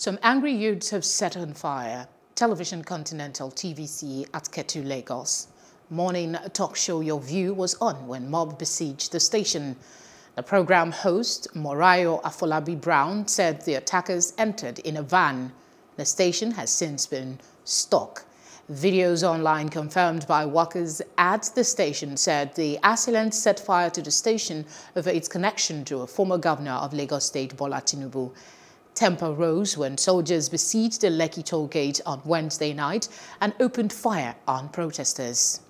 Some angry youths have set on fire Television Continental TVC at Ketu, Lagos. Morning talk show Your View was on when mob besieged the station. The program host, Morayo Afolabi Brown, said the attackers entered in a van. The station has since been stuck. Videos online confirmed by workers at the station said the assailants set fire to the station over its connection to a former governor of Lagos State, Bola Tinubu. Temper rose when soldiers besieged the Lekki toll gate on Wednesday night and opened fire on protesters.